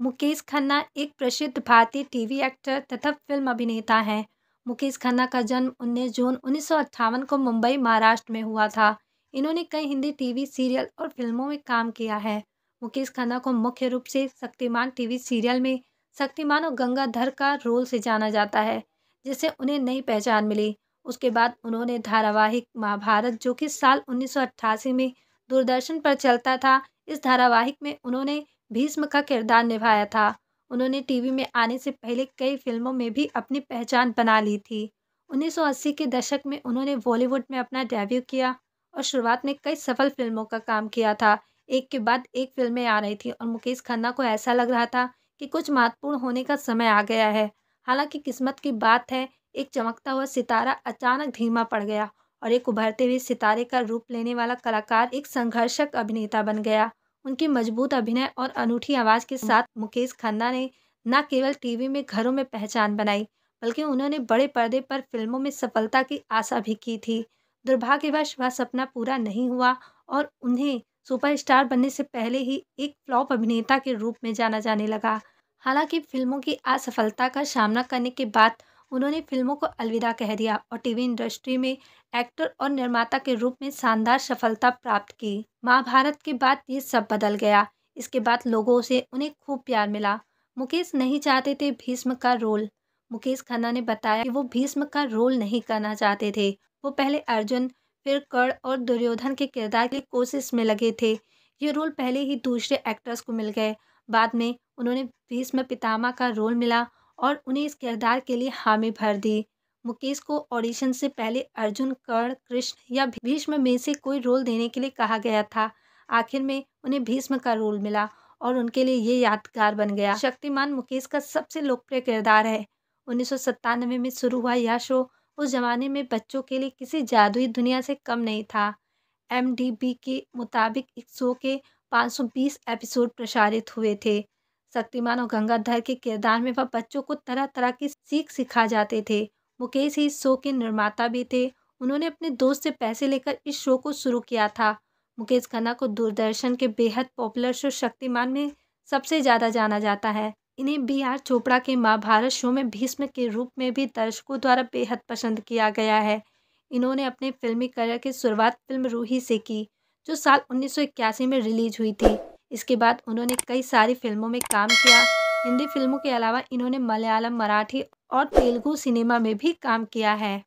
मुकेश खन्ना एक प्रसिद्ध भारतीय टीवी एक्टर तथा फ़िल्म अभिनेता हैं। मुकेश खन्ना का जन्म 19 जून उन्नीस सौ अट्ठावन को मुंबई, महाराष्ट्र में हुआ था। इन्होंने कई हिंदी टीवी सीरियल और फ़िल्मों में काम किया है। मुकेश खन्ना को मुख्य रूप से शक्तिमान टीवी सीरियल में शक्तिमान और गंगाधर का रोल से जाना जाता है, जिससे उन्हें नई पहचान मिली। उसके बाद उन्होंने धारावाहिक महाभारत, जो कि साल उन्नीस सौ अट्ठासी में दूरदर्शन पर चलता था, इस धारावाहिक में उन्होंने भीष्म का किरदार निभाया था। उन्होंने टीवी में आने से पहले कई फ़िल्मों में भी अपनी पहचान बना ली थी। 1980 के दशक में उन्होंने बॉलीवुड में अपना डेब्यू किया और शुरुआत में कई सफल फ़िल्मों का काम किया था। एक के बाद एक फ़िल्में आ रही थी और मुकेश खन्ना को ऐसा लग रहा था कि कुछ महत्वपूर्ण होने का समय आ गया है। हालाँकि किस्मत की बात है, एक चमकता हुआ सितारा अचानक धीमा पड़ गया और एक उभरते हुए सितारे का रूप लेने वाला कलाकार एक संघर्षक अभिनेता बन गया। उनकी मज़बूत अभिनय और अनूठी आवाज़ के साथ मुकेश खन्ना ने न केवल टीवी में घरों में पहचान बनाई बल्कि उन्होंने बड़े पर्दे पर फ़िल्मों में सफलता की आशा भी की थी। दुर्भाग्यवश वह सपना पूरा नहीं हुआ और उन्हें सुपरस्टार बनने से पहले ही एक फ्लॉप अभिनेता के रूप में जाना जाने लगा। हालाँकि फ़िल्मों की असफलता का सामना करने के बाद उन्होंने फ़िल्मों को अलविदा कह दिया और टीवी इंडस्ट्री में एक्टर और निर्माता के रूप में शानदार सफलता प्राप्त की। महाभारत के बाद ये सब बदल गया। इसके बाद लोगों से उन्हें खूब प्यार मिला। मुकेश नहीं चाहते थे भीष्म का रोल। मुकेश खन्ना ने बताया कि वो भीष्म का रोल नहीं करना चाहते थे। वो पहले अर्जुन, फिर कर्ण और दुर्योधन के किरदार की कोशिश में लगे थे। ये रोल पहले ही दूसरे एक्टर्स को मिल गए। बाद में उन्होंने भीष्म पितामह का रोल मिला और उन्हें इस किरदार के लिए हामी भर दी। मुकेश को ऑडिशन से पहले अर्जुन, कर्ण, कृष्ण या भीष्म में से कोई रोल देने के लिए कहा गया था। आखिर में उन्हें भीष्म का रोल मिला और उनके लिए ये यादगार बन गया। शक्तिमान मुकेश का सबसे लोकप्रिय किरदार है। उन्नीस सौ सतानवे में शुरू हुआ यह शो उस जमाने में बच्चों के लिए किसी जादुई दुनिया से कम नहीं था। एमडीबी के मुताबिक इस शो के 520 एपिसोड प्रसारित हुए थे। शक्तिमान और गंगाधर के किरदार में वह बच्चों को तरह तरह की सीख सिखा जाते थे। मुकेश ही इस शो के निर्माता भी थे। उन्होंने अपने दोस्त से पैसे लेकर इस शो को शुरू किया था। मुकेश खन्ना को दूरदर्शन के बेहद पॉपुलर शो शक्तिमान में सबसे ज़्यादा जाना जाता है। इन्हें बी आर चोपड़ा के महाभारत शो में भीष्म के रूप में भी दर्शकों द्वारा बेहद पसंद किया गया है। इन्होंने अपने फिल्मी करियर की शुरुआत फ़िल्म रूही से की, जो साल उन्नीस सौ इक्यासी में रिलीज़ हुई थी। इसके बाद उन्होंने कई सारी फ़िल्मों में काम किया। हिंदी फ़िल्मों के अलावा इन्होंने मलयालम, मराठी और तेलुगु सिनेमा में भी काम किया है।